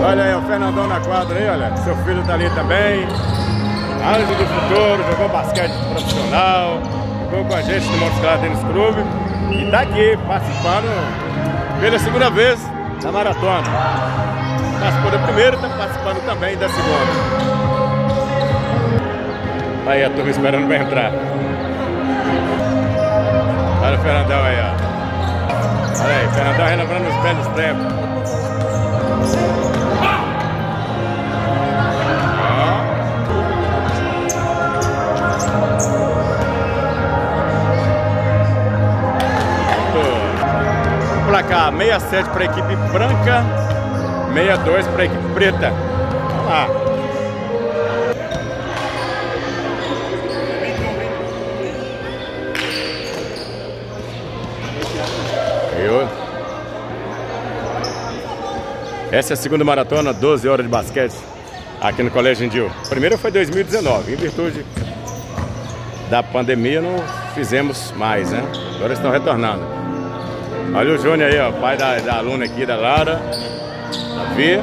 Olha aí, o Fernandão na quadra aí, olha. Seu filho tá ali também. Anjo do futuro, jogou basquete profissional, jogou com a gente no Montes Claros Tênis Clube e tá aqui participando pela segunda vez da maratona. Participou da primeira tá participando também da segunda. Aí a turma esperando pra entrar. Olha o Fernandão aí, ó. Olha aí, Fernandão relembrando os velhos tempos. Placar 67 para a equipe branca, 62 para a equipe preta. Vamos lá. Eu. Essa é a segunda maratona, 12 horas de basquete aqui no Colégio Indil. A primeira foi 2019, em virtude da pandemia não fizemos mais, né? Agora estão retornando. Olha o Júnior aí, ó, pai da, da aluna aqui, da Lara, Via.